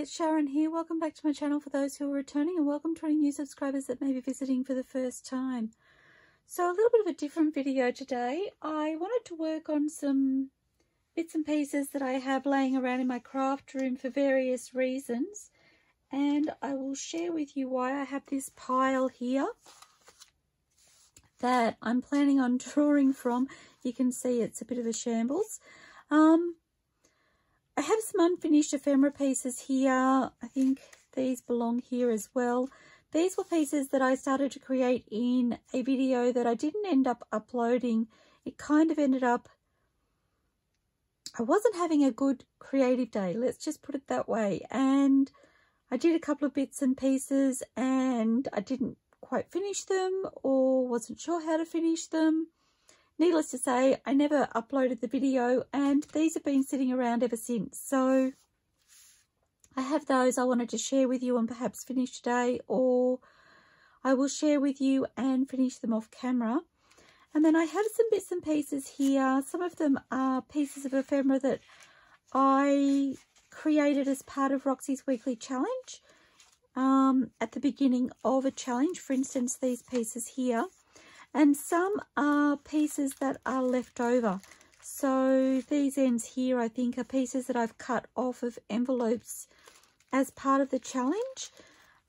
it's Sharon here. Welcome back to my channel for those who are returning and welcome to any new subscribers that may be visiting for the first time. So a little bit of a different video today. I wanted to work on some bits and pieces that I have laying around in my craft room for various reasons and I will share with you why I have this pile here that I'm planning on drawing from. You can see it's a bit of a shambles. Um, I have some unfinished ephemera pieces here. I think these belong here as well. These were pieces that I started to create in a video that I didn't end up uploading. It kind of ended up, I wasn't having a good creative day, let's just put it that way. And I did a couple of bits and pieces and I didn't quite finish them or wasn't sure how to finish them. Needless to say, I never uploaded the video and these have been sitting around ever since. So I have those I wanted to share with you and perhaps finish today or I will share with you and finish them off camera. And then I have some bits and pieces here. Some of them are pieces of ephemera that I created as part of Roxy's weekly challenge um, at the beginning of a challenge. For instance, these pieces here and some are pieces that are left over. So these ends here, I think, are pieces that I've cut off of envelopes as part of the challenge.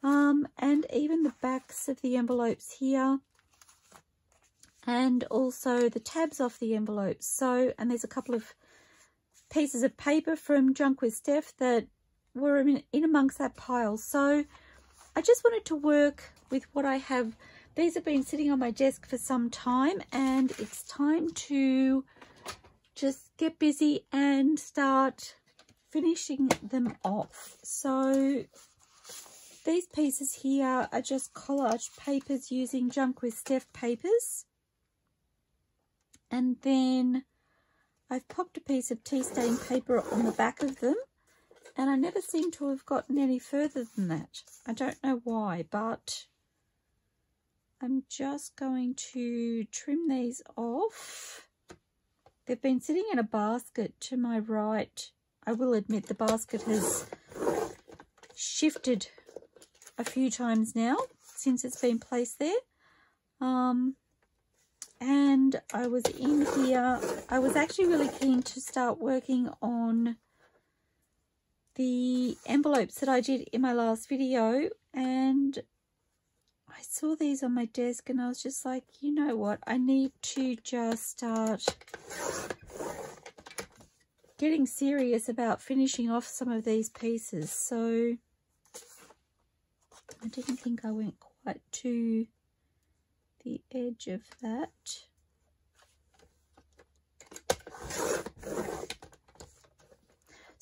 Um, and even the backs of the envelopes here. And also the tabs off the envelopes. So, and there's a couple of pieces of paper from Junk with Steph that were in, in amongst that pile. So I just wanted to work with what I have these have been sitting on my desk for some time and it's time to just get busy and start finishing them off. So these pieces here are just collage papers using Junk with Steph papers. And then I've popped a piece of tea stain paper on the back of them. And I never seem to have gotten any further than that. I don't know why, but I'm just going to trim these off. They've been sitting in a basket to my right. I will admit the basket has shifted a few times now since it's been placed there. Um, and I was in here. I was actually really keen to start working on the envelopes that I did in my last video and I saw these on my desk and I was just like, you know what, I need to just start getting serious about finishing off some of these pieces. So I didn't think I went quite to the edge of that.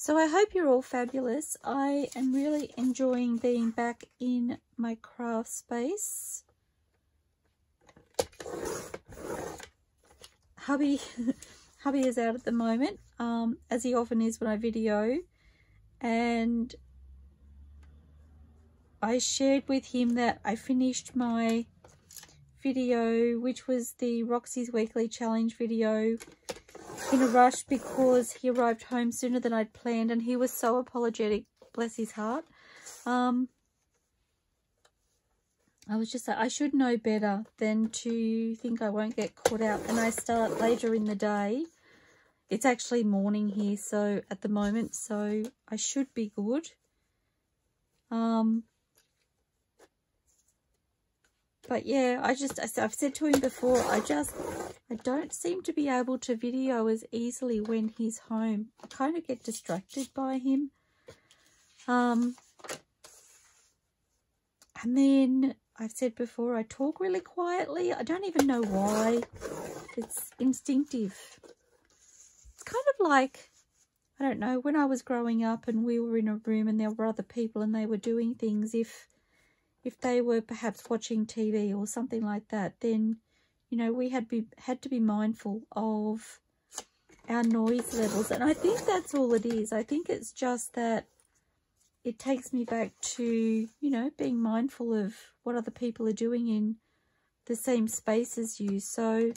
So I hope you're all fabulous. I am really enjoying being back in my craft space. Hubby, hubby is out at the moment, um, as he often is when I video. And I shared with him that I finished my video, which was the Roxy's Weekly Challenge video in a rush because he arrived home sooner than I'd planned and he was so apologetic, bless his heart. Um, I was just like, I should know better than to think I won't get caught out. And I start later in the day. It's actually morning here, so at the moment, so I should be good. Um, but yeah, I just, I've said to him before, I just, I don't seem to be able to video as easily when he's home. I kind of get distracted by him. Um, and then I've said before, I talk really quietly. I don't even know why. It's instinctive. It's kind of like, I don't know, when I was growing up and we were in a room and there were other people and they were doing things, if if they were perhaps watching TV or something like that, then, you know, we had, be, had to be mindful of our noise levels. And I think that's all it is. I think it's just that it takes me back to, you know, being mindful of what other people are doing in the same space as you. So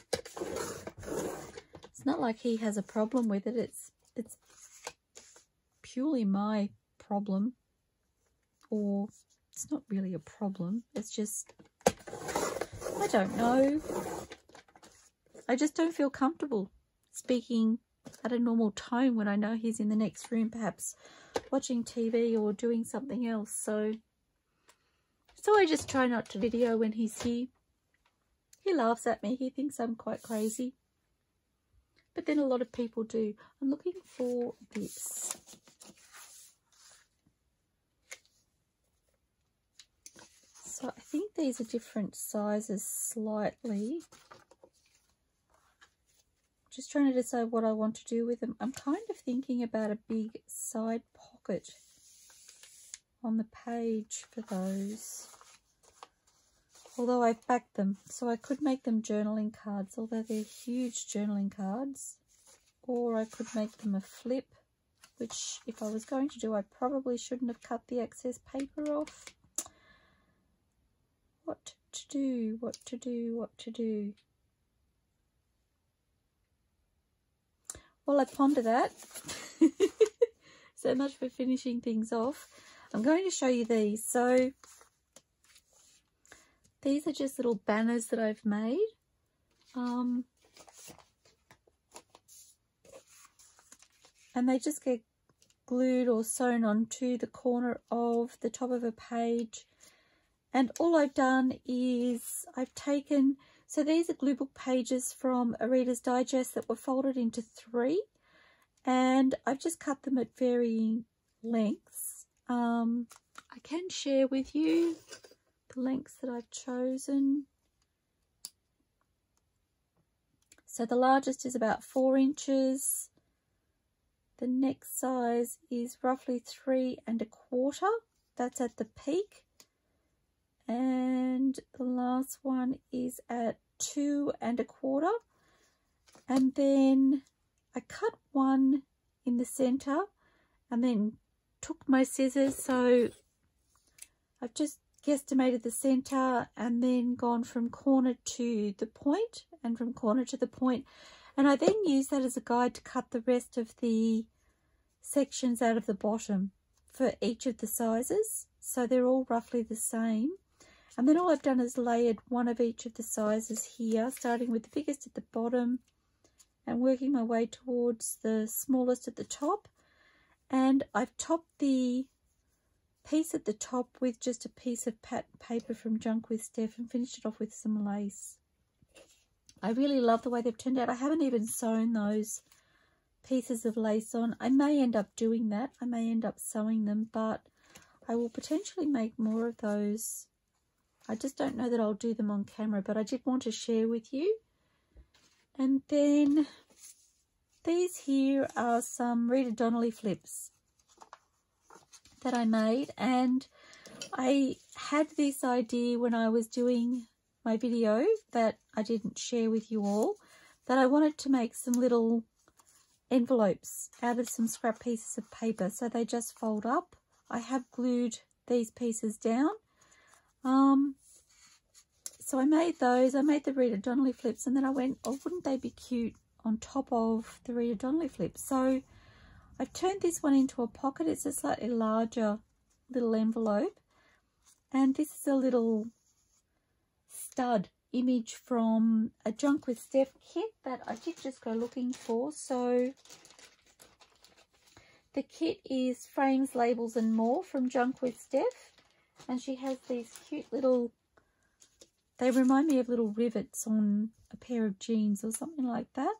it's not like he has a problem with it. It's, it's purely my problem or it's not really a problem. It's just, I don't know. I just don't feel comfortable speaking at a normal tone when I know he's in the next room, perhaps watching TV or doing something else. So, so I just try not to video when he's here. He laughs at me. He thinks I'm quite crazy. But then a lot of people do. I'm looking for this. So I think these are different sizes slightly. Just trying to decide what I want to do with them. I'm kind of thinking about a big side pocket on the page for those. Although I've backed them, so I could make them journaling cards, although they're huge journaling cards. Or I could make them a flip, which if I was going to do, I probably shouldn't have cut the excess paper off. What to do, what to do, what to do. While I ponder that, so much for finishing things off, I'm going to show you these. So these are just little banners that I've made. Um, and they just get glued or sewn onto the corner of the top of a page. And all I've done is I've taken so these are glue book pages from a Reader's Digest that were folded into three. And I've just cut them at varying lengths. Um, I can share with you the lengths that I've chosen. So the largest is about four inches. The next size is roughly three and a quarter. That's at the peak and the last one is at two and a quarter. And then I cut one in the center and then took my scissors. So I've just guesstimated the center and then gone from corner to the point and from corner to the point. And I then use that as a guide to cut the rest of the sections out of the bottom for each of the sizes. So they're all roughly the same and then all I've done is layered one of each of the sizes here, starting with the biggest at the bottom and working my way towards the smallest at the top. And I've topped the piece at the top with just a piece of paper from Junk with Steph and finished it off with some lace. I really love the way they've turned out. I haven't even sewn those pieces of lace on. I may end up doing that. I may end up sewing them, but I will potentially make more of those I just don't know that I'll do them on camera, but I did want to share with you. And then these here are some Rita Donnelly flips that I made. And I had this idea when I was doing my video that I didn't share with you all, that I wanted to make some little envelopes out of some scrap pieces of paper. So they just fold up. I have glued these pieces down um, so I made those. I made the Rita Donnelly flips and then I went, oh, wouldn't they be cute on top of the Rita Donnelly flips? So I turned this one into a pocket. It's a slightly larger little envelope. And this is a little stud image from a Junk with Steph kit that I did just go looking for. So the kit is Frames, Labels and More from Junk with Steph and she has these cute little they remind me of little rivets on a pair of jeans or something like that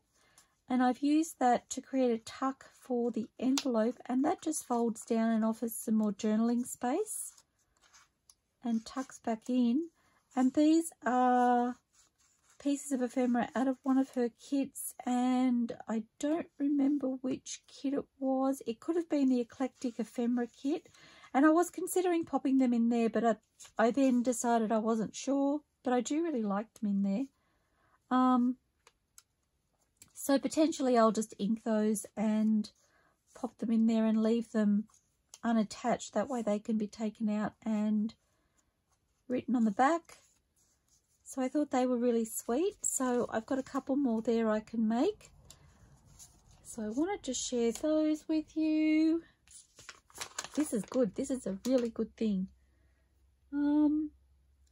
and I've used that to create a tuck for the envelope and that just folds down and offers some more journaling space and tucks back in and these are pieces of ephemera out of one of her kits and I don't remember which kit it was. It could have been the Eclectic Ephemera kit and I was considering popping them in there, but I, I then decided I wasn't sure. But I do really like them in there. Um, so potentially I'll just ink those and pop them in there and leave them unattached. That way they can be taken out and written on the back. So I thought they were really sweet. So I've got a couple more there I can make. So I wanted to share those with you. this is good. This is a really good thing. Um,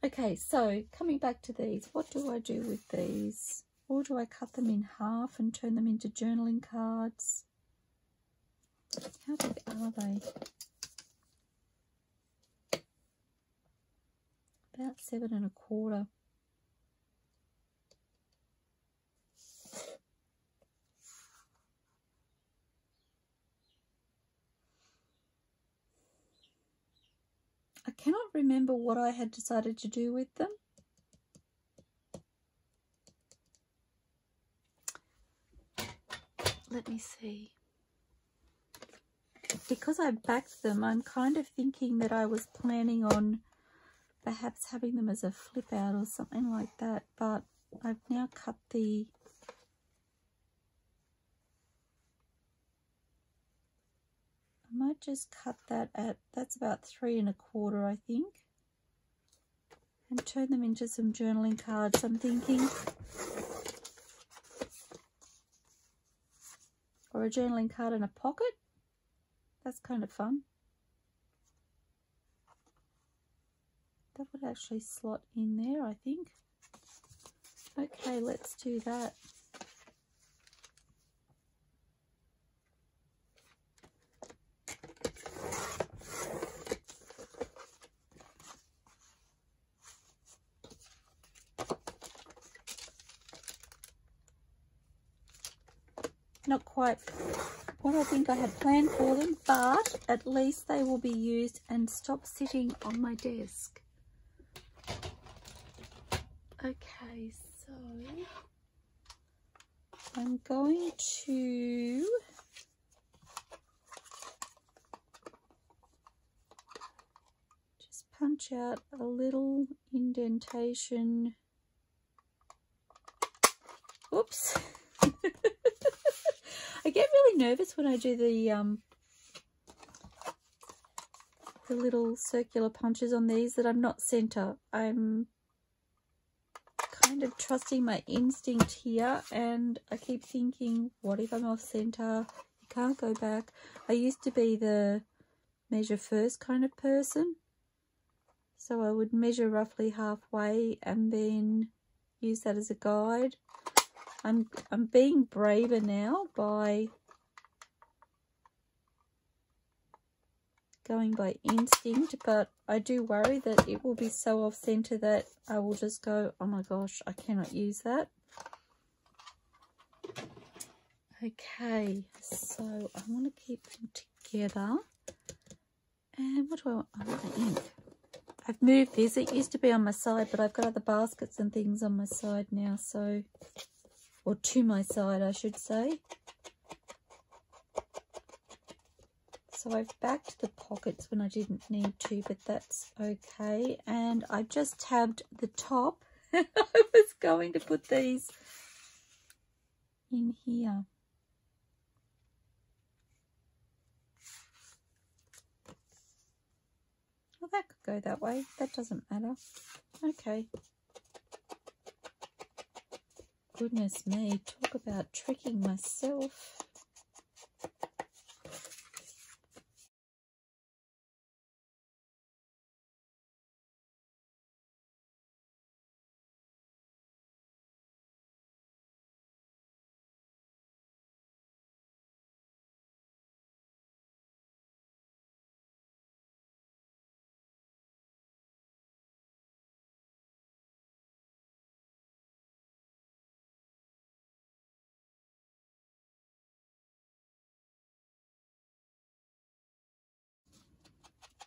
okay, so coming back to these, what do I do with these? Or do I cut them in half and turn them into journaling cards? How big are they? About seven and a quarter. I cannot remember what I had decided to do with them. Let me see. Because I backed them, I'm kind of thinking that I was planning on perhaps having them as a flip out or something like that. But I've now cut the might just cut that at, that's about three and a quarter, I think. And turn them into some journaling cards, I'm thinking. Or a journaling card in a pocket. That's kind of fun. That would actually slot in there, I think. Okay, let's do that. not quite what I think I had planned for them, but at least they will be used and stop sitting on my desk. Okay, so I'm going to just punch out a little indentation. Oops. I get really nervous when I do the um the little circular punches on these that I'm not center. I'm kind of trusting my instinct here and I keep thinking, what if I'm off center? You can't go back. I used to be the measure first kind of person. So I would measure roughly halfway and then use that as a guide. I'm I'm being braver now by going by instinct, but I do worry that it will be so off center that I will just go, oh my gosh, I cannot use that. Okay, so I want to keep them together. And what do I want? I want the ink. I've moved this. It used to be on my side, but I've got other baskets and things on my side now, so or to my side I should say. So I've backed the pockets when I didn't need to, but that's okay. And I just tabbed the top. I was going to put these in here. Well, that could go that way. That doesn't matter. Okay goodness me, talk about tricking myself.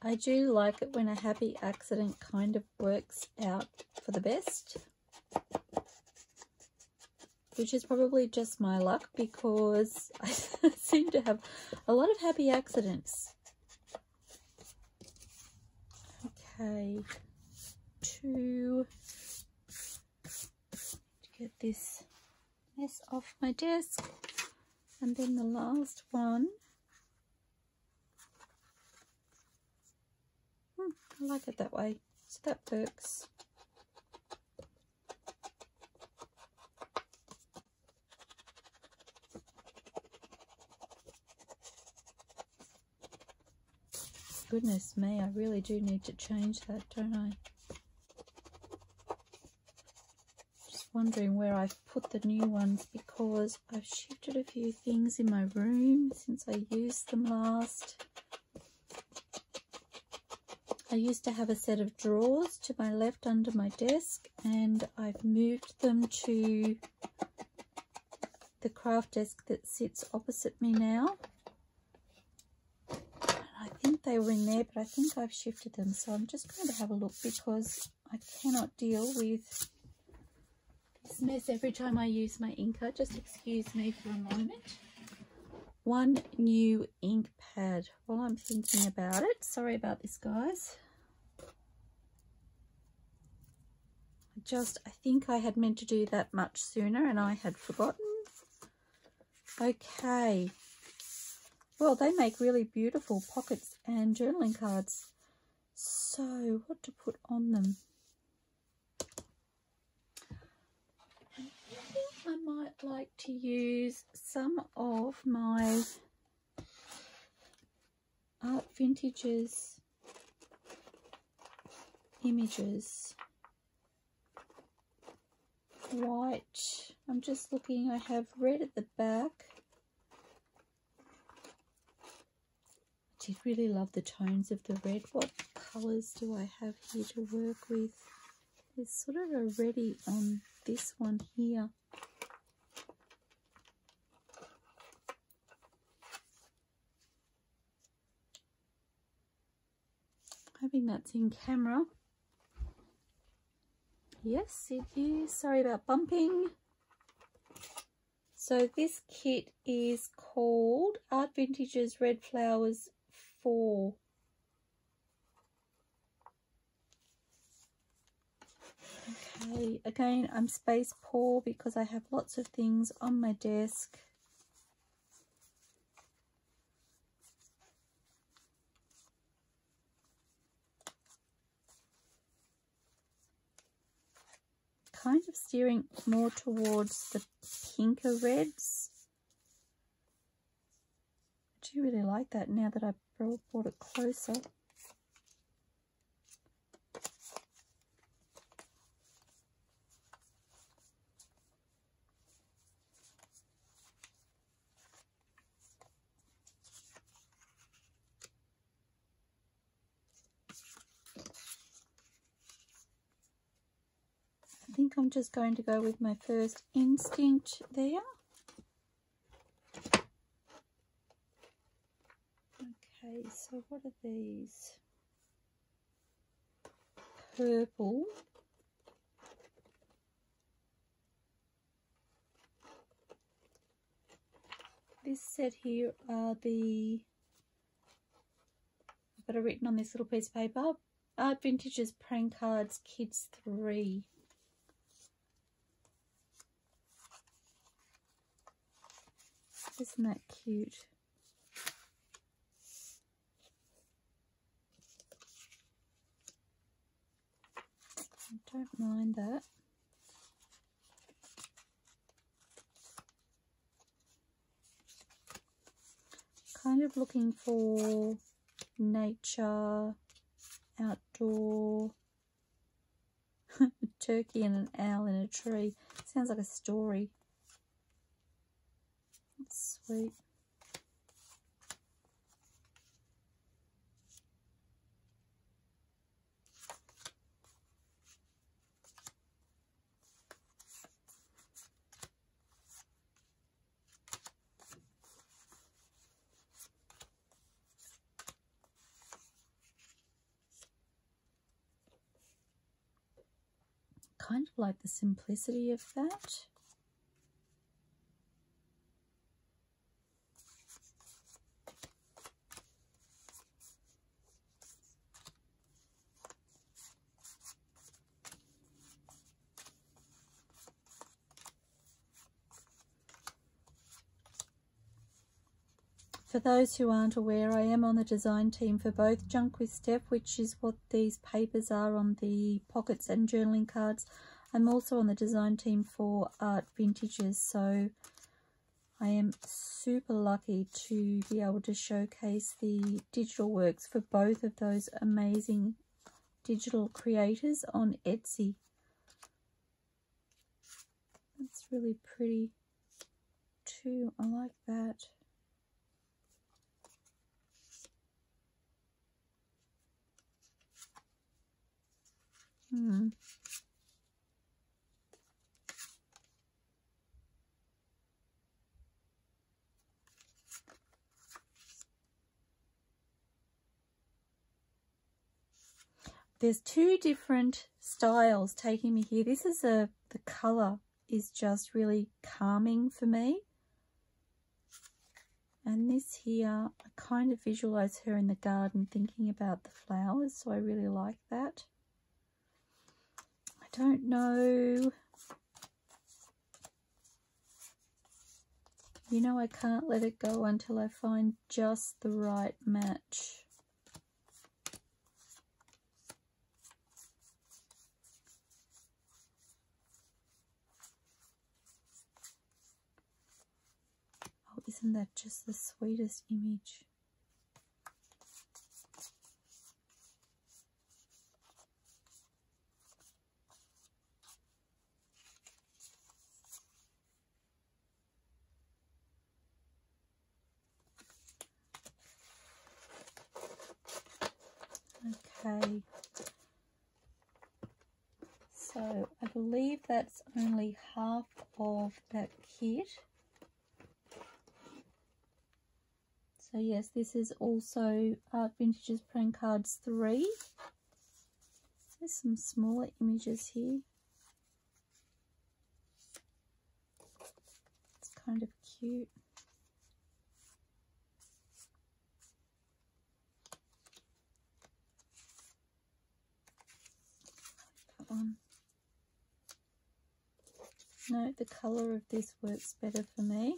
I do like it when a happy accident kind of works out for the best. Which is probably just my luck because I seem to have a lot of happy accidents. Okay, to, to get this mess off my desk. And then the last one I like it that way. So that works. Goodness me, I really do need to change that, don't I? Just wondering where I've put the new ones because I've shifted a few things in my room since I used them last. I used to have a set of drawers to my left under my desk and I've moved them to the craft desk that sits opposite me now. I think they were in there, but I think I've shifted them. So I'm just going to have a look because I cannot deal with this mess every time I use my inker. Just excuse me for a moment. One new ink pad while I'm thinking about it. Sorry about this, guys. Just, I think I had meant to do that much sooner and I had forgotten. Okay. Well, they make really beautiful pockets and journaling cards. So, what to put on them? I think I might like to use some of my Art Vintages images white. I'm just looking, I have red at the back. I did really love the tones of the red. What colours do I have here to work with? There's sort of a ready on this one here. Hoping that's in camera. Yes, it is. Sorry about bumping. So this kit is called Art Vintages Red Flowers 4. Okay, again, I'm space poor because I have lots of things on my desk. Kind of steering more towards the pinker reds. I do really like that now that I've brought it closer. I'm just going to go with my first instinct there. Okay, so what are these? Purple. This set here are the, I've got it written on this little piece of paper, Art Vintages Prang Cards Kids 3. Isn't that cute? I don't mind that. Kind of looking for nature, outdoor, turkey and an owl in a tree. Sounds like a story. Sweet. kind of like the simplicity of that. For those who aren't aware, I am on the design team for both Junk with Steph, which is what these papers are on the pockets and journaling cards. I'm also on the design team for Art Vintages, so I am super lucky to be able to showcase the digital works for both of those amazing digital creators on Etsy. That's really pretty too. I like that. Hmm. there's two different styles taking me here. This is a, the colour is just really calming for me. And this here, I kind of visualise her in the garden thinking about the flowers, so I really like that. Don't know. You know I can't let it go until I find just the right match. Oh, isn't that just the sweetest image? Okay. So I believe that's only half of that kit. So yes, this is also Art Vintages Prang Cards 3. There's some smaller images here. It's kind of cute. One. No, the colour of this works better for me.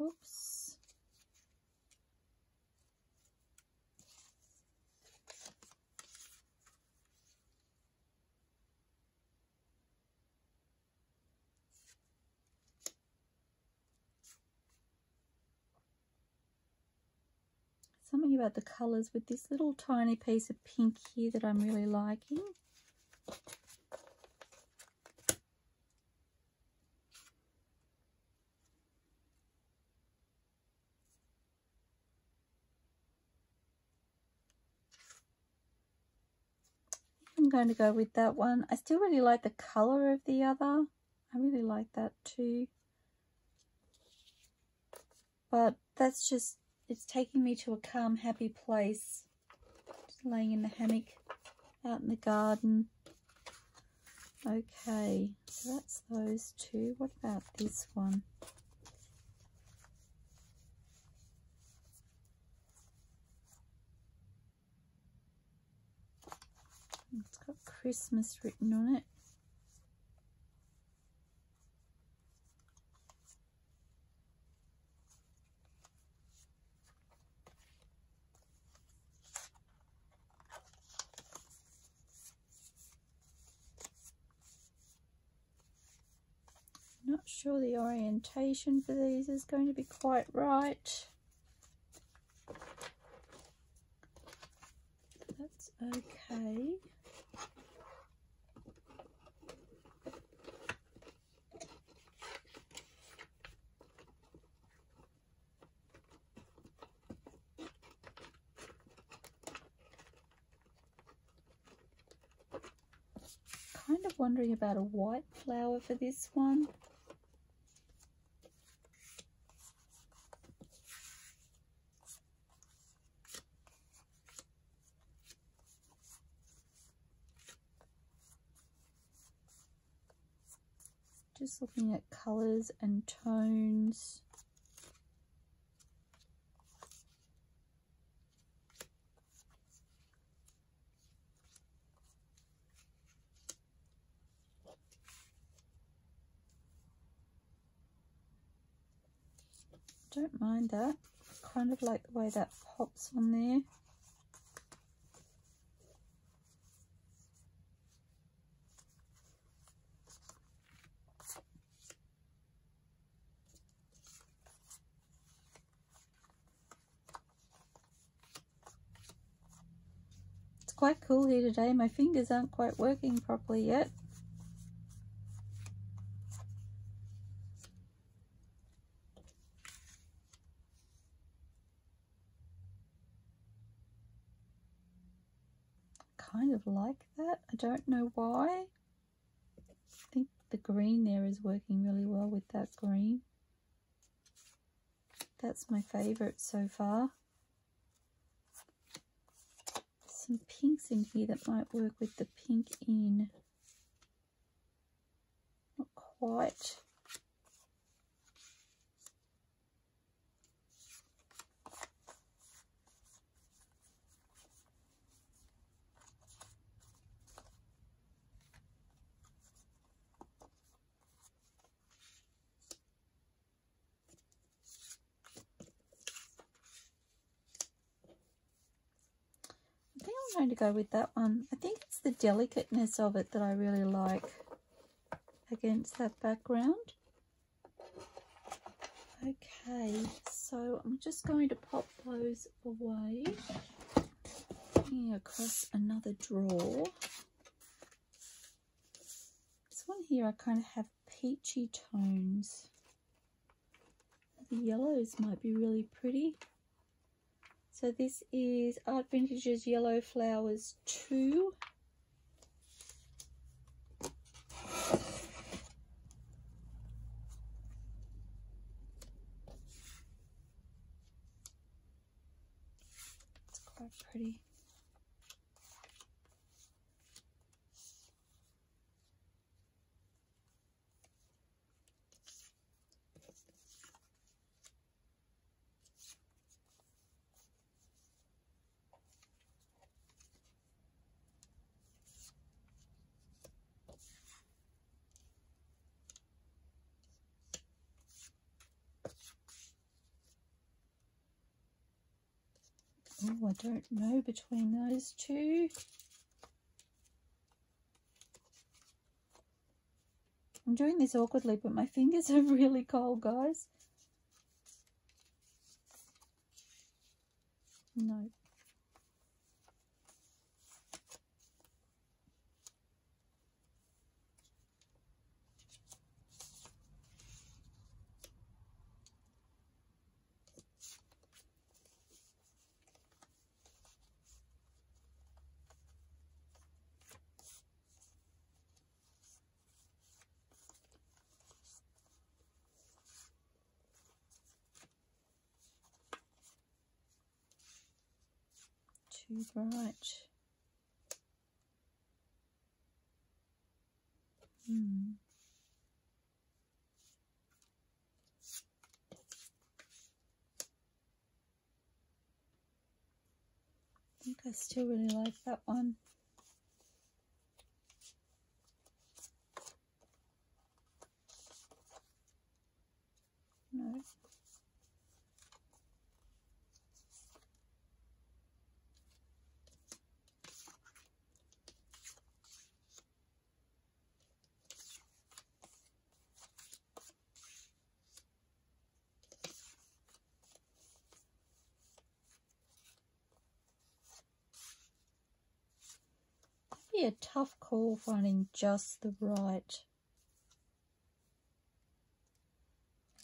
Oops. About the colours with this little tiny piece of pink here that I'm really liking. I'm going to go with that one. I still really like the colour of the other. I really like that too. But that's just, it's taking me to a calm, happy place. Just laying in the hammock out in the garden. Okay, so that's those two. What about this one? It's got Christmas written on it. Not sure the orientation for these is going to be quite right. That's okay. kind of wondering about a white flower for this one. Looking at colours and tones. Don't mind that. Kind of like the way that pops on there. Quite cool here today. My fingers aren't quite working properly yet. Kind of like that. I don't know why. I think the green there is working really well with that green. That's my favourite so far some pinks in here that might work with the pink in. Not quite. I'm going to go with that one. I think it's the delicateness of it that I really like against that background. Okay, so I'm just going to pop those away. Across another drawer. This one here I kind of have peachy tones. The yellows might be really pretty. So this is Art Vintages Yellow Flowers 2. It's quite pretty. Oh, I don't know between those two. I'm doing this awkwardly, but my fingers are really cold, guys. No. Too bright. Hmm. I think I still really like that one. No. be a call finding just the right.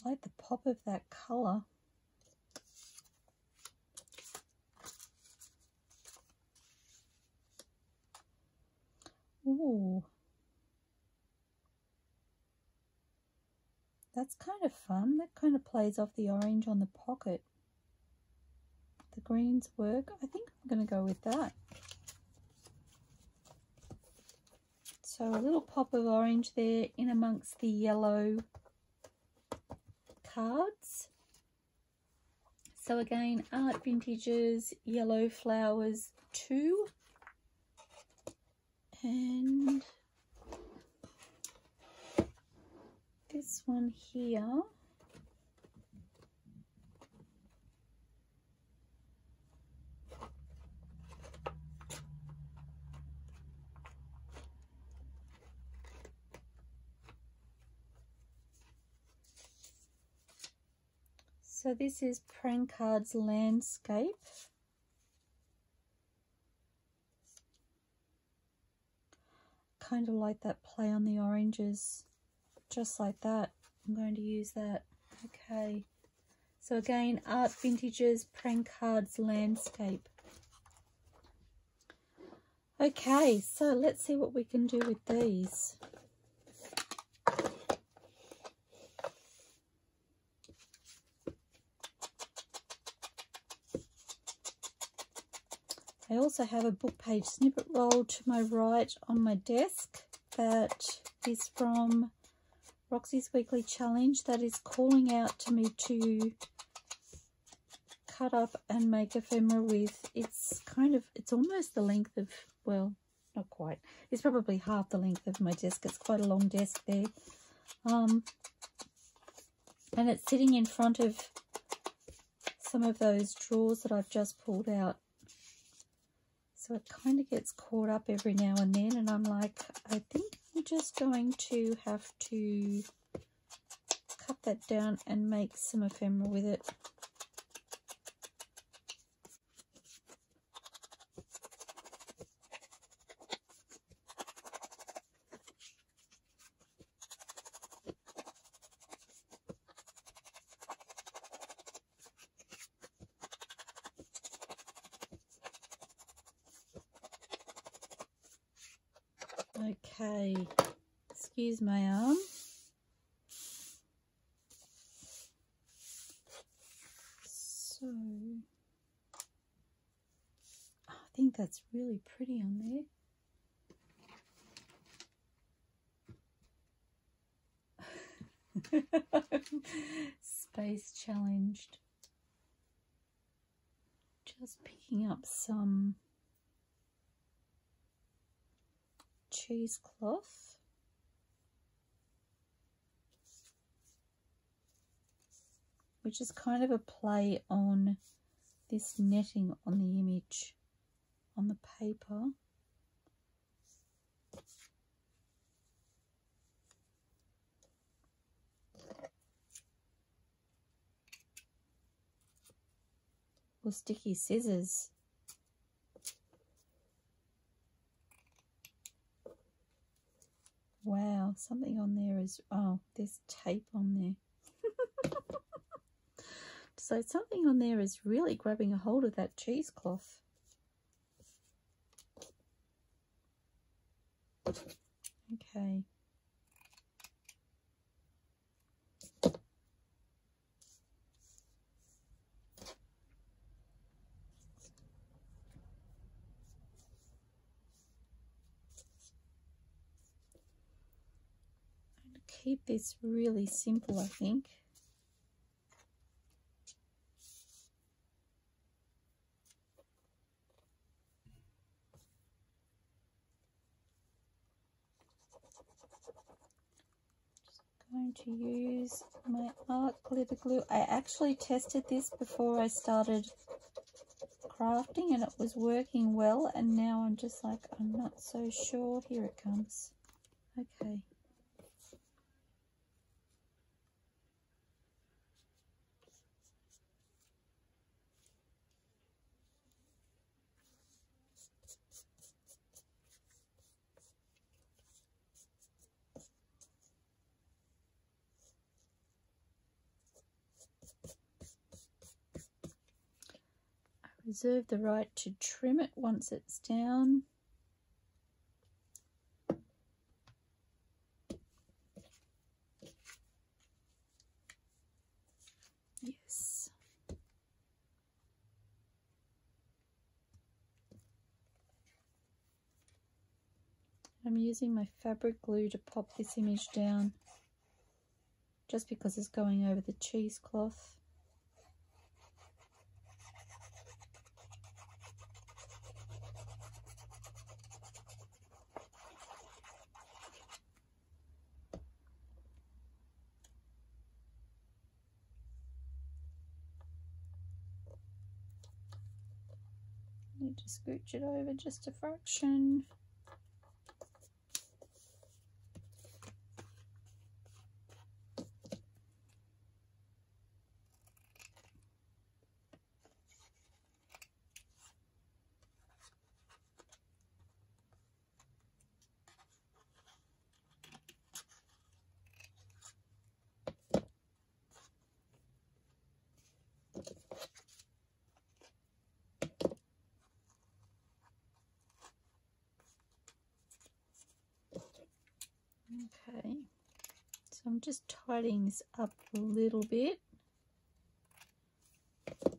I like the pop of that colour. Ooh. That's kind of fun. That kind of plays off the orange on the pocket. The greens work. I think I'm going to go with that. So a little pop of orange there in amongst the yellow cards. So again, Art Vintages, Yellow Flowers 2. And this one here. So this is Prang Card's Landscape. Kind of like that play on the oranges, just like that. I'm going to use that. Okay. So again, Art Vintages, Prang Card's Landscape. Okay, so let's see what we can do with these. I also have a book page snippet roll to my right on my desk that is from Roxy's Weekly Challenge that is calling out to me to cut up and make ephemera with. It's kind of, it's almost the length of, well, not quite. It's probably half the length of my desk. It's quite a long desk there. Um, and it's sitting in front of some of those drawers that I've just pulled out. So it kind of gets caught up every now and then. And I'm like, I think I'm just going to have to cut that down and make some ephemera with it. Okay, excuse my arm. So, I think that's really pretty on there. Space challenged. Just picking up some cheesecloth. Which is kind of a play on this netting on the image on the paper. Or sticky scissors. Wow, something on there is, oh, there's tape on there. so something on there is really grabbing a hold of that cheesecloth. Okay. keep this really simple, I think. going to use my art glitter glue. I actually tested this before I started crafting and it was working well and now I'm just like I'm not so sure. Here it comes. Okay. Reserve the right to trim it once it's down. Yes. I'm I'm using my fabric glue to pop this image down just because it's going over the cheesecloth. Need to scooch it over just a fraction. Okay, so I'm just tidying this up a little bit. I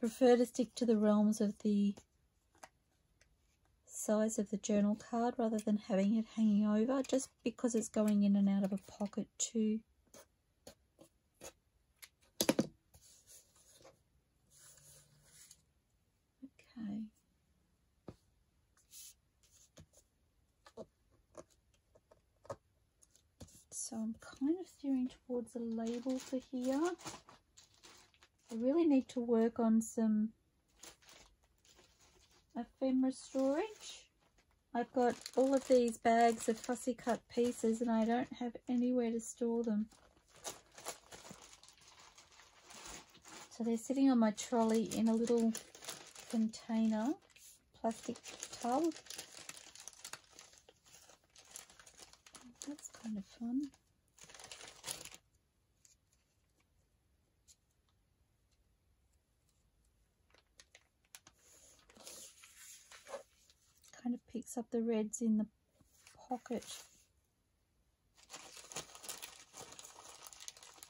prefer to stick to the realms of the size of the journal card rather than having it hanging over just because it's going in and out of a pocket too. Okay. So I'm kind of a label for here. I really need to work on some ephemera storage. I've got all of these bags of fussy cut pieces and I don't have anywhere to store them. So they're sitting on my trolley in a little container, plastic tub. That's kind of fun. Kind of picks up the reds in the pocket.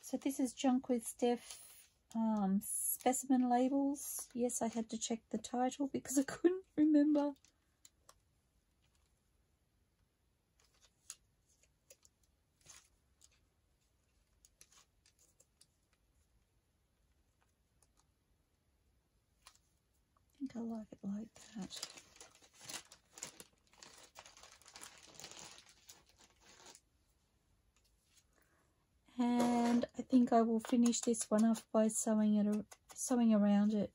So this is Junk with Steph um, specimen labels. Yes, I had to check the title because I couldn't remember. I think I like it like that. and I think I will finish this one off by sewing it sewing around it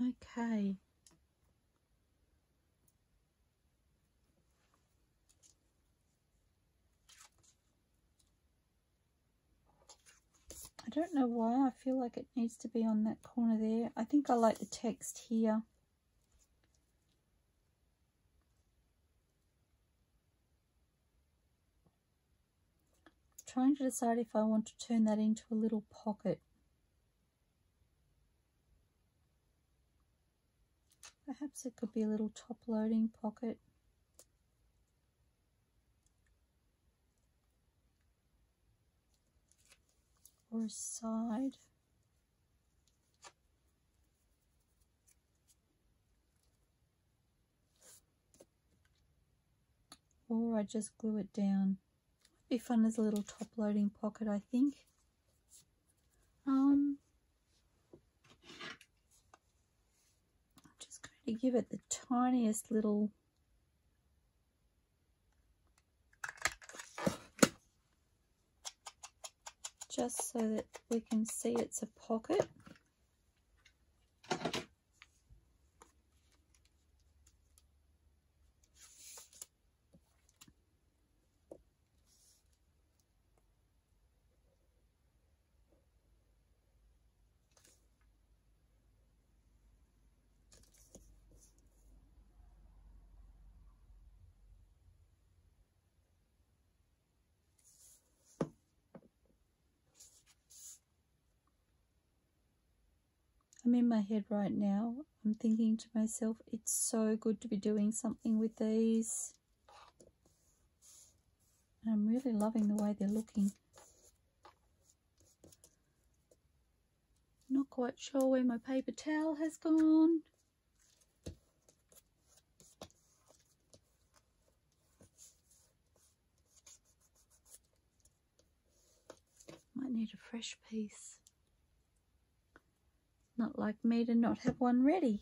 Okay. I don't know why I feel like it needs to be on that corner there. I think I like the text here. trying to decide if I want to turn that into a little pocket. Perhaps it could be a little top loading pocket. Or side. Or I just glue it down. Be fun as a little top loading pocket, I think. Um, I'm just going to give it the tiniest little just so that we can see it's a pocket. I'm in my head right now. I'm thinking to myself, it's so good to be doing something with these. I'm really loving the way they're looking. Not quite sure where my paper towel has gone. Might need a fresh piece. Not like me to not have one ready.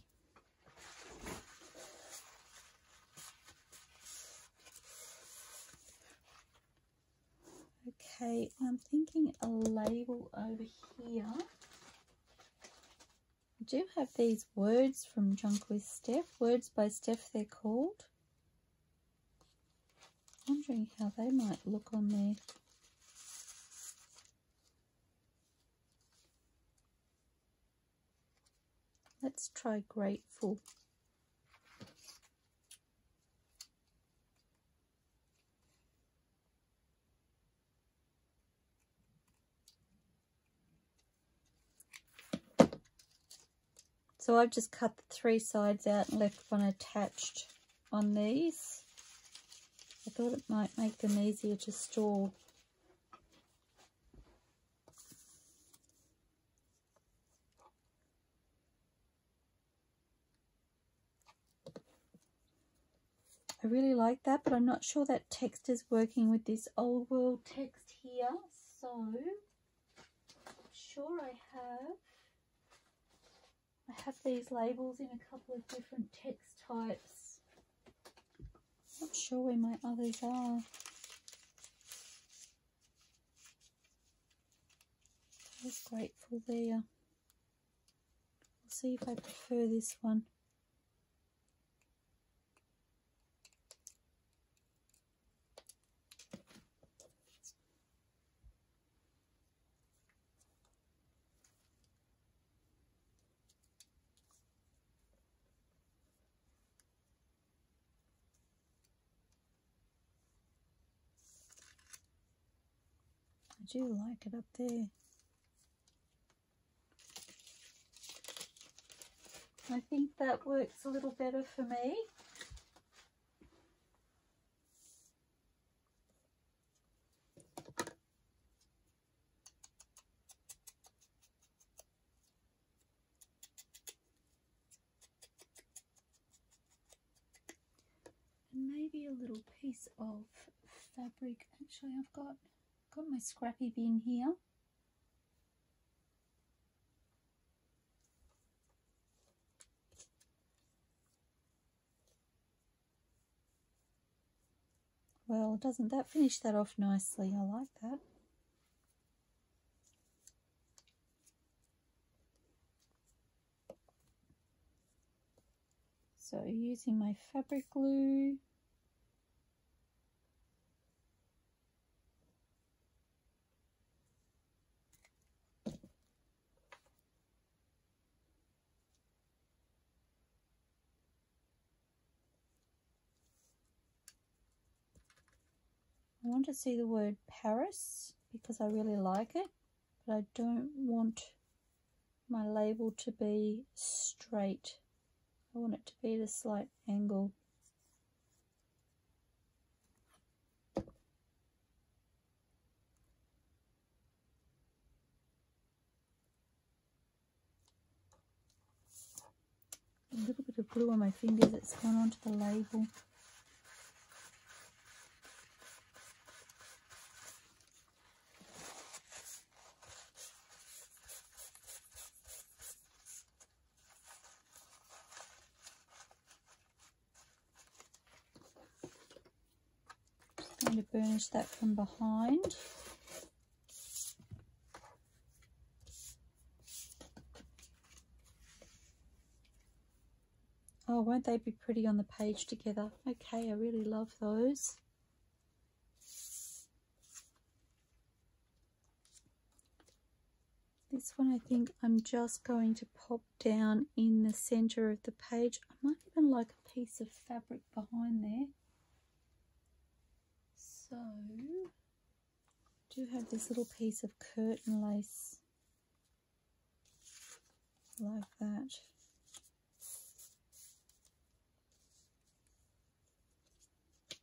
Okay, I'm thinking a label over here. I do have these words from Junk with Steph, Words by Steph they're called. Wondering how they might look on there. Let's try grateful. So I've just cut the three sides out and left one attached on these. I thought it might make them easier to store. I really like that, but I'm not sure that text is working with this old world text here. So, sure I have. I have these labels in a couple of different text types. Not sure where my others are. There's grateful there. We'll see if I prefer this one. I do like it up there. I think that works a little better for me. And maybe a little piece of fabric. Actually, I've got got my scrappy bin here. Well, doesn't that finish that off nicely? I like that. So using my fabric glue to see the word Paris because I really like it, but I don't want my label to be straight. I want it to be at a slight angle. A little bit of glue on my fingers, it's gone onto the label. Going to burnish that from behind. Oh, won't they be pretty on the page together? Okay, I really love those. This one I think I'm just going to pop down in the center of the page. I might even like a piece of fabric behind there. So, I do have this little piece of curtain lace. like that. I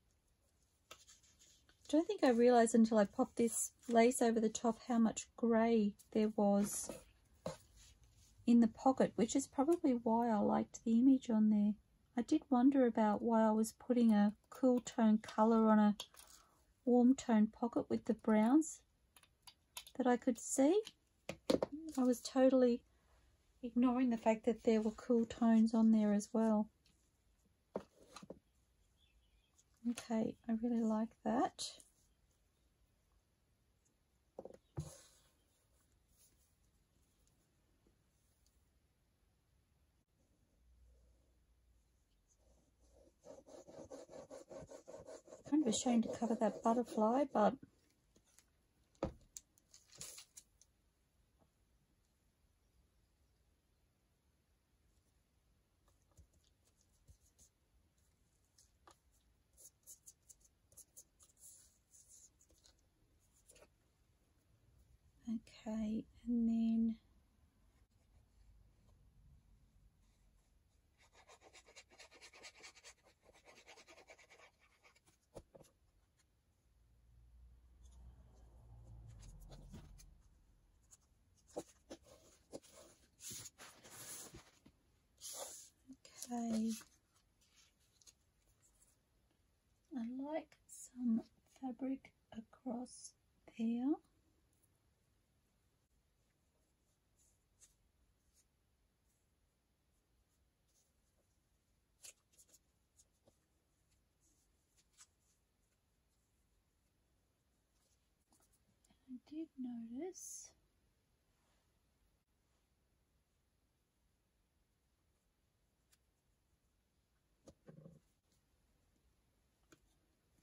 don't think I realised until I popped this lace over the top how much grey there was in the pocket, which is probably why I liked the image on there. I did wonder about why I was putting a cool tone colour on a warm tone pocket with the browns that I could see. I was totally ignoring the fact that there were cool tones on there as well. Okay, I really like that. Kind of a shame to cover that butterfly, but Okay, and then Okay. I like some fabric across there. I did notice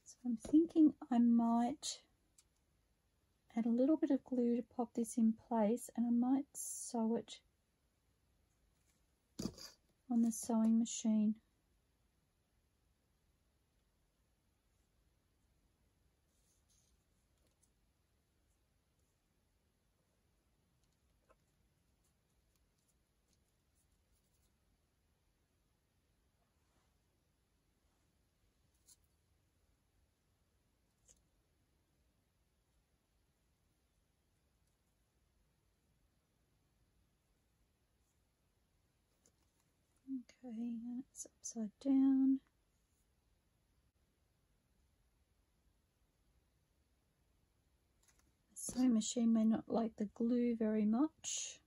So I'm thinking I might add a little bit of glue to pop this in place and I might sew it on the sewing machine. Okay, and it's upside down. The sewing machine may not like the glue very much.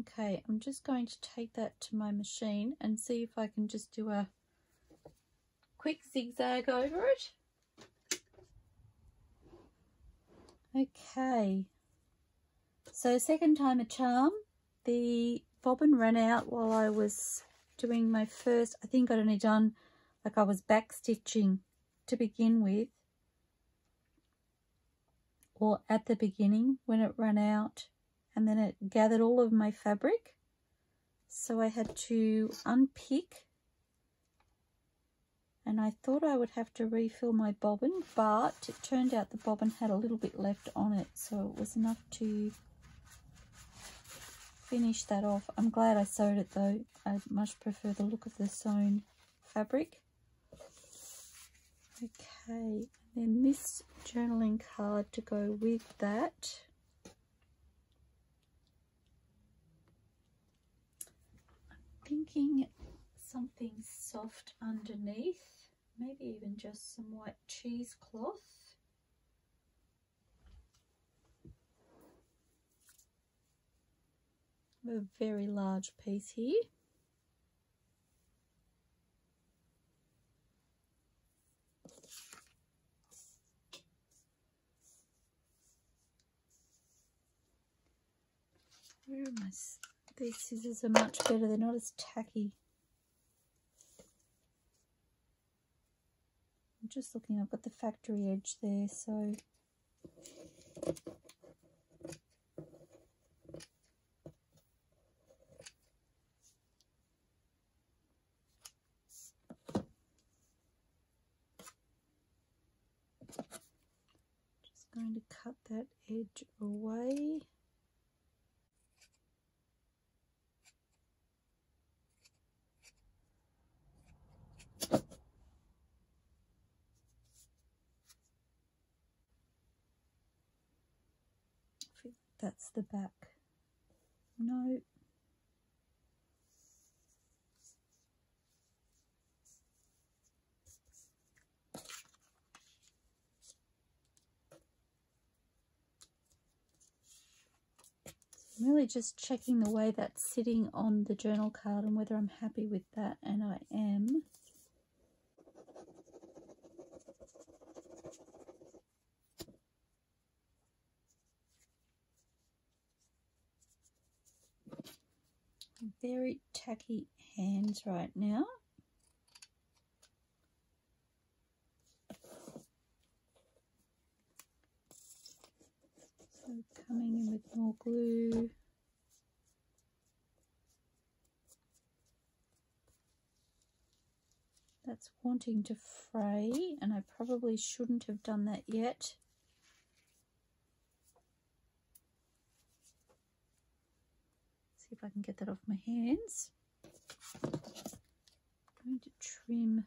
Okay, I'm just going to take that to my machine and see if I can just do a quick zigzag over it. Okay, so second time a charm. The bobbin ran out while I was doing my first, I think I'd only done, like I was back stitching to begin with. Or at the beginning when it ran out and then it gathered all of my fabric. So I had to unpick and I thought I would have to refill my bobbin, but it turned out the bobbin had a little bit left on it, so it was enough to finish that off. I'm glad I sewed it though. I much prefer the look of the sewn fabric. Okay, then this journaling card to go with that. Thinking something soft underneath, maybe even just some white cheesecloth. A very large piece here. Where am I these scissors are much better. They're not as tacky. I'm just looking. I've got the factory edge there, so... Just going to cut that edge away. That's the back. No. I'm really just checking the way that's sitting on the journal card and whether I'm happy with that, and I am. Very tacky hands right now. So coming in with more glue. That's wanting to fray and I probably shouldn't have done that yet. see if I can get that off my hands. I'm going to trim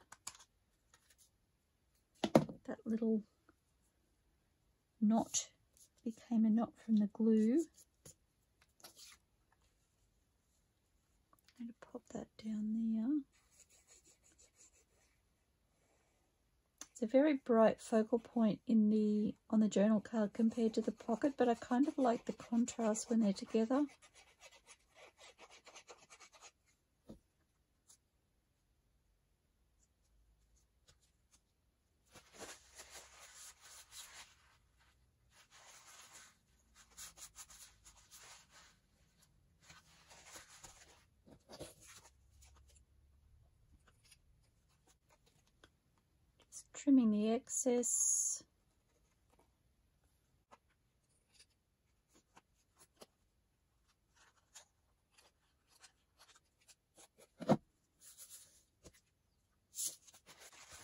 that little knot became a knot from the glue. I'm going to pop that down there. It's a very bright focal point in the on the journal card compared to the pocket, but I kind of like the contrast when they're together. I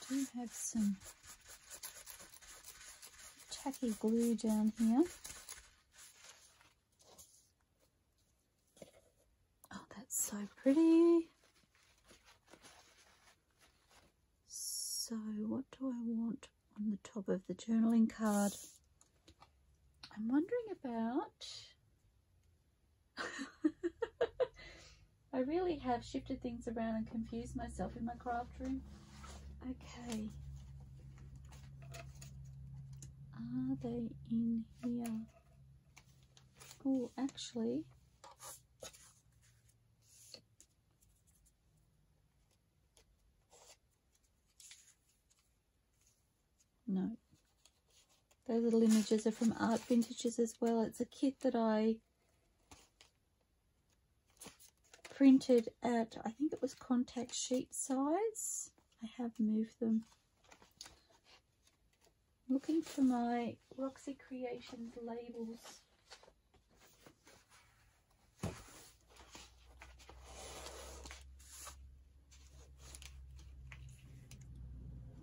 do have some tacky glue down here. Oh, that's so pretty. So what do I want on the top of the journaling card? I'm wondering about... I really have shifted things around and confused myself in my craft room. Okay. Are they in here? Oh, actually, No. Those little images are from Art Vintages as well. It's a kit that I printed at, I think it was contact sheet size. I have moved them. Looking for my Roxy Creations labels.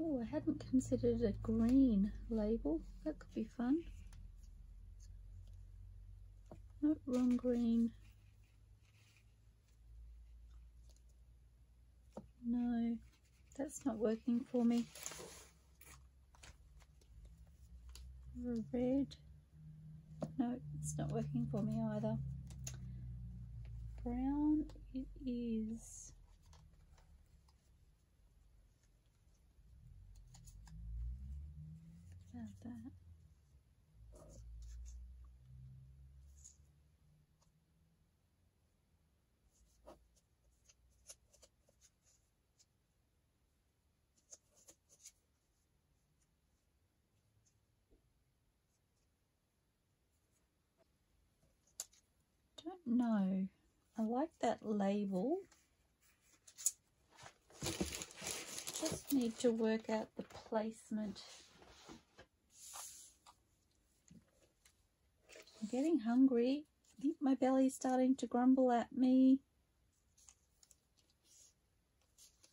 Oh, I hadn't considered a green label. That could be fun. Not wrong green. No, that's not working for me. Red. No, it's not working for me either. Brown it is. That. don't know. I like that label. Just need to work out the placement I'm getting hungry. I think my belly's starting to grumble at me.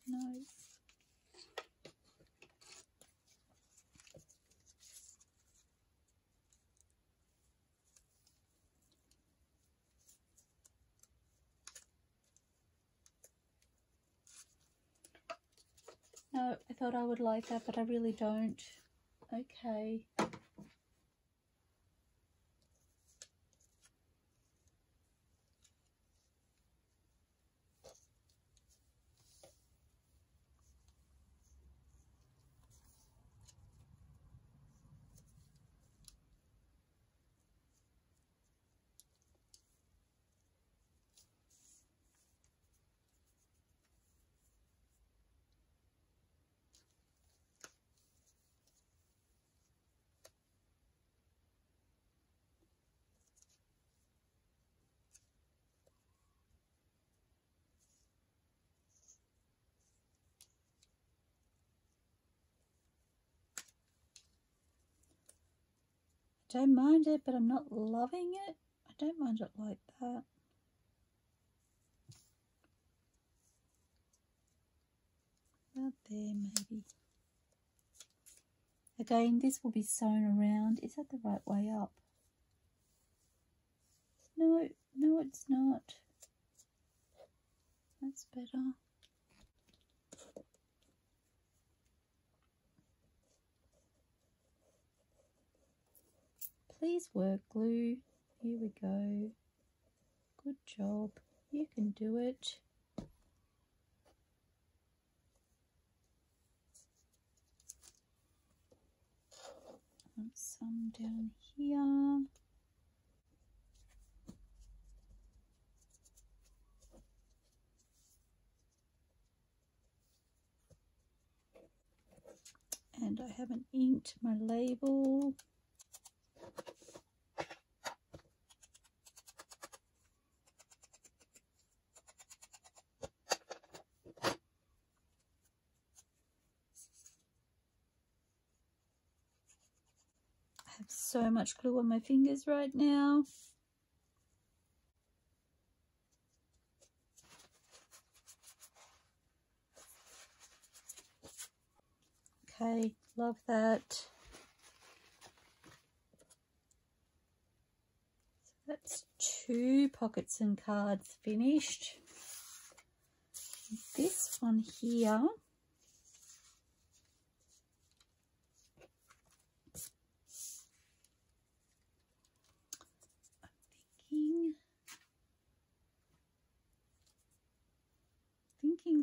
No. No, I thought I would like that, but I really don't. Okay. Don't mind it, but I'm not loving it. I don't mind it like that. About there, maybe. Again, this will be sewn around. Is that the right way up? No, no, it's not. That's better. Please work glue. Here we go. Good job. You can do it. And some down here. And I haven't inked my label. So much glue on my fingers right now. Okay, love that. So that's two pockets and cards finished. This one here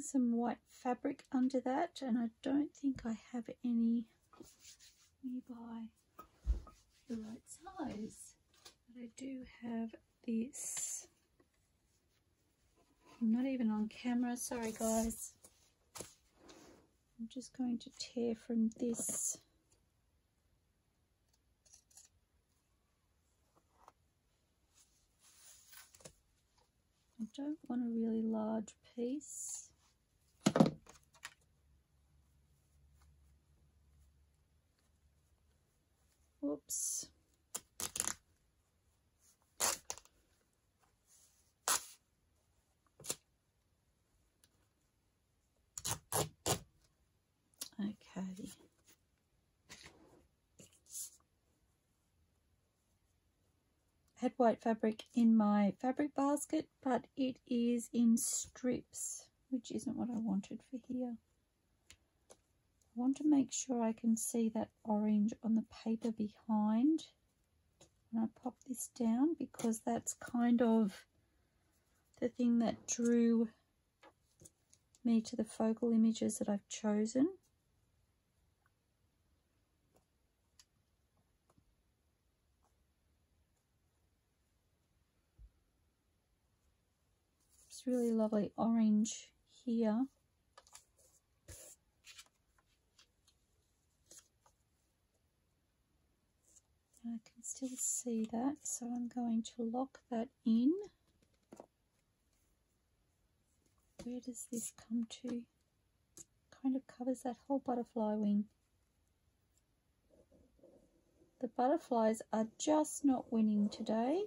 some white fabric under that and I don't think I have any nearby the right size but I do have this. I'm not even on camera sorry guys. I'm just going to tear from this. I don't want a really large piece. Whoops. Okay. had white fabric in my fabric basket, but it is in strips, which isn't what I wanted for here. I want to make sure I can see that orange on the paper behind when I pop this down because that's kind of the thing that drew me to the focal images that I've chosen. It's really lovely orange here. I can still see that, so I'm going to lock that in. Where does this come to? Kind of covers that whole butterfly wing. The butterflies are just not winning today.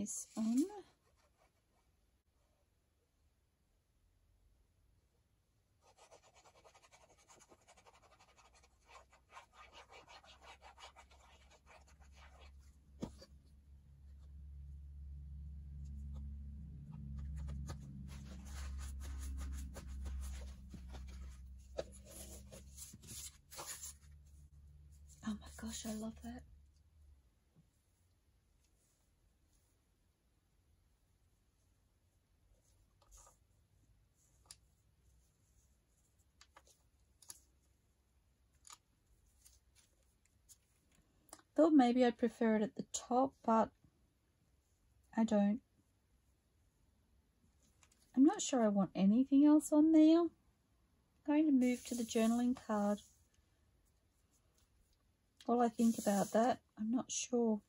This on gosh, I love that. Thought maybe I'd prefer it at the top, but I don't. I'm not sure I want anything else on there. I'm going to move to the journaling card. While I think about that, I'm not sure.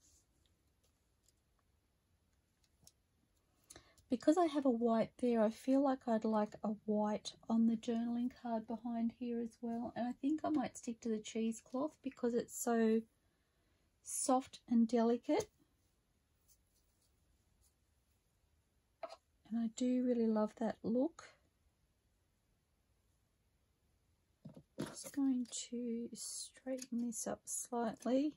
Because I have a white there, I feel like I'd like a white on the journaling card behind here as well. And I think I might stick to the cheesecloth because it's so soft and delicate. And I do really love that look. Just going to straighten this up slightly.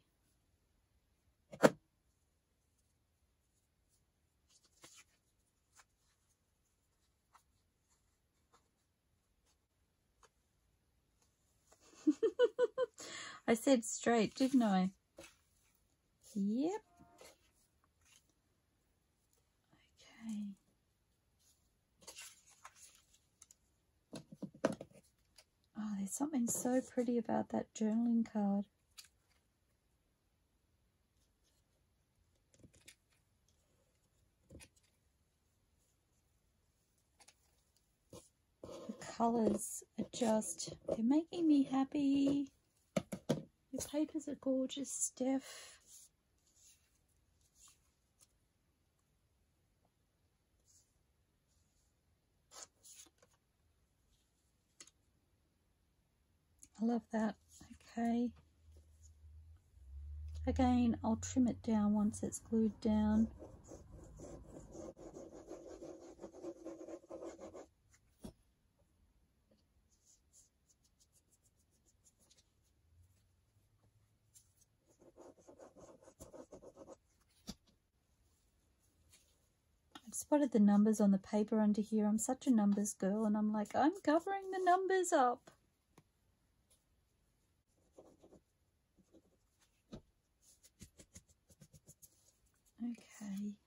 I said straight, didn't I? Yep. Okay. Oh, there's something so pretty about that journaling card. The colours are just, they're making me happy. Your papers are gorgeous, Steph. I love that. Okay. Again, I'll trim it down once it's glued down. Spotted the numbers on the paper under here. I'm such a numbers girl and I'm like, I'm covering the numbers up. Okay.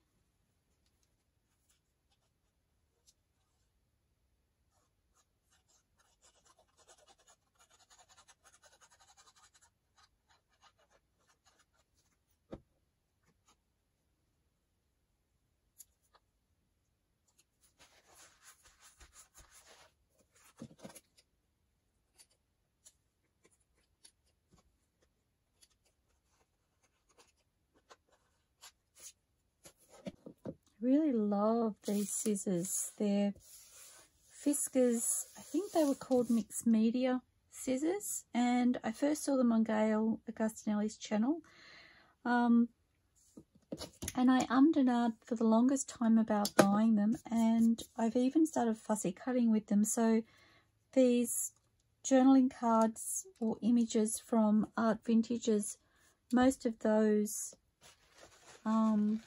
Really love these scissors. They're Fiskars, I think they were called mixed media scissors. And I first saw them on Gail Augustinelli's channel. Um, and I ummed and ahed for the longest time about buying them. And I've even started fussy cutting with them. So these journaling cards or images from Art Vintages, most of those um,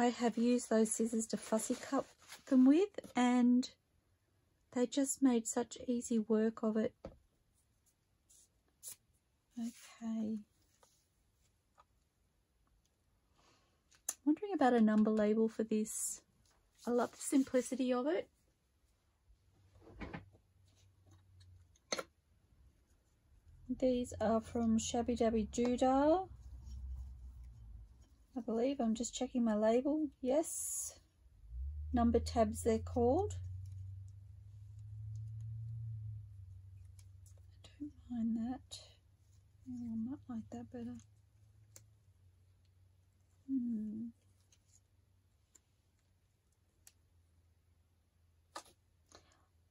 I have used those scissors to fussy cut them with and they just made such easy work of it. Okay. Wondering about a number label for this. I love the simplicity of it. These are from Shabby Dabby Doodah. I believe. I'm just checking my label. Yes. Number tabs they're called. I don't mind that. I might like that better. Hmm.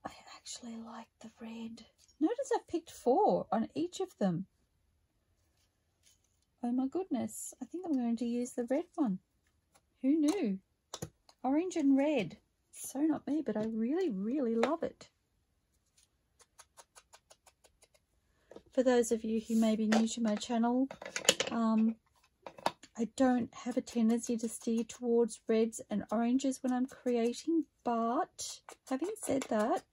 I actually like the red. Notice I've picked four on each of them. Oh my goodness, I think I'm going to use the red one. Who knew? Orange and red. So not me, but I really, really love it. For those of you who may be new to my channel, um, I don't have a tendency to steer towards reds and oranges when I'm creating, but having said that,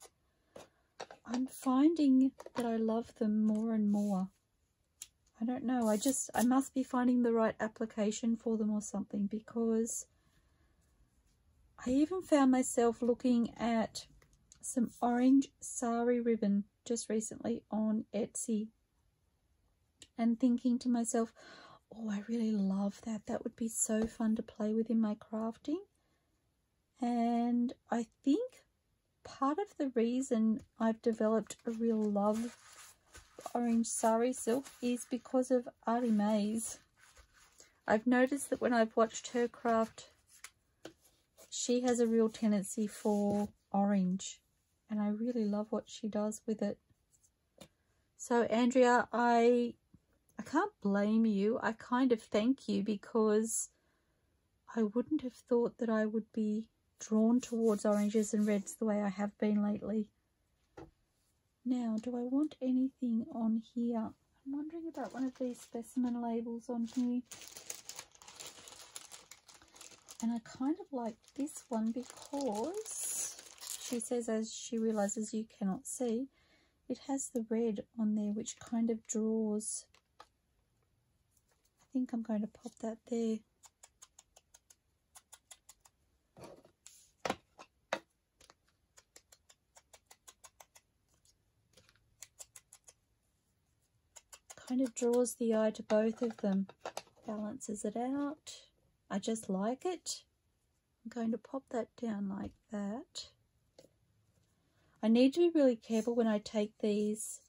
I'm finding that I love them more and more. I don't know. I just, I must be finding the right application for them or something because I even found myself looking at some orange sari ribbon just recently on Etsy and thinking to myself, oh, I really love that. That would be so fun to play with in my crafting. And I think part of the reason I've developed a real love orange sari silk is because of Artie Mays. I've noticed that when I've watched her craft, she has a real tendency for orange and I really love what she does with it. So Andrea, I I can't blame you. I kind of thank you because I wouldn't have thought that I would be drawn towards oranges and reds the way I have been lately. Now, do I want anything on here? I'm wondering about one of these specimen labels on here. And I kind of like this one because she says as she realizes you cannot see, it has the red on there which kind of draws. I think I'm going to pop that there. Kind of draws the eye to both of them. Balances it out. I just like it. I'm going to pop that down like that. I need to be really careful when I take these.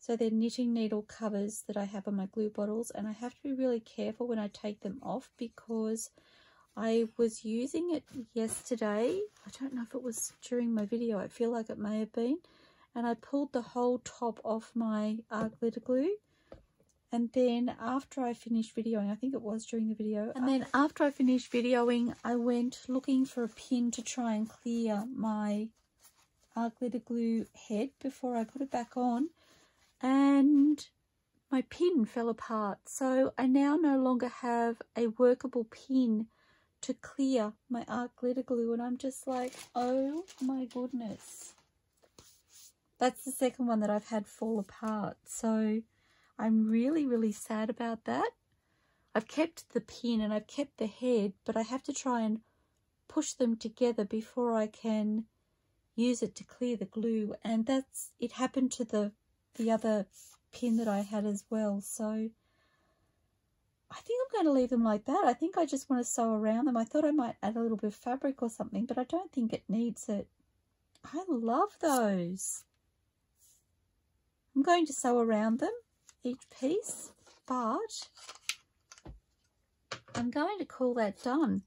So they're knitting needle covers that I have on my glue bottles and I have to be really careful when I take them off because I was using it yesterday. I don't know if it was during my video. I feel like it may have been. And I pulled the whole top off my uh, glitter glue and then after I finished videoing, I think it was during the video, and then after I finished videoing, I went looking for a pin to try and clear my uh, glitter glue head before I put it back on, and my pin fell apart. So I now no longer have a workable pin to clear my art glitter glue, and I'm just like, oh my goodness. That's the second one that I've had fall apart. So I'm really, really sad about that. I've kept the pin and I've kept the head, but I have to try and push them together before I can use it to clear the glue. And that's, it happened to the, the other pin that I had as well. So I think I'm going to leave them like that. I think I just want to sew around them. I thought I might add a little bit of fabric or something, but I don't think it needs it. I love those. I'm going to sew around them each piece, but I'm going to call that done.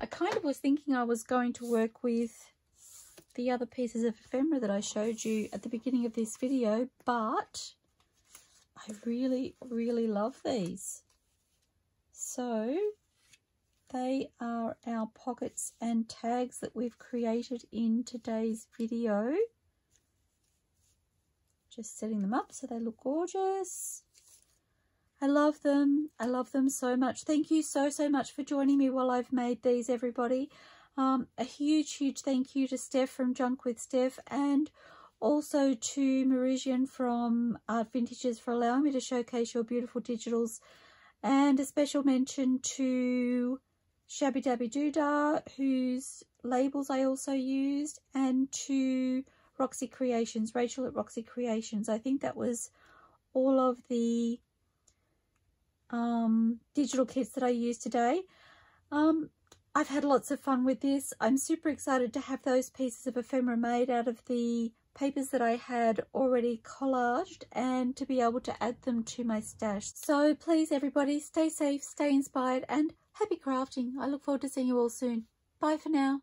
I kind of was thinking I was going to work with the other pieces of ephemera that I showed you at the beginning of this video, but I really, really love these. So they are our pockets and tags that we've created in today's video. Just setting them up so they look gorgeous. I love them. I love them so much. Thank you so, so much for joining me while I've made these, everybody. Um, a huge, huge thank you to Steph from Junk with Steph and also to Marussian from Art Vintages for allowing me to showcase your beautiful digitals. And a special mention to Shabby Dabby Doodah, whose labels I also used, and to Roxy Creations, Rachel at Roxy Creations. I think that was all of the um, digital kits that I used today. Um, I've had lots of fun with this. I'm super excited to have those pieces of ephemera made out of the papers that I had already collaged and to be able to add them to my stash. So please everybody stay safe, stay inspired and happy crafting. I look forward to seeing you all soon. Bye for now.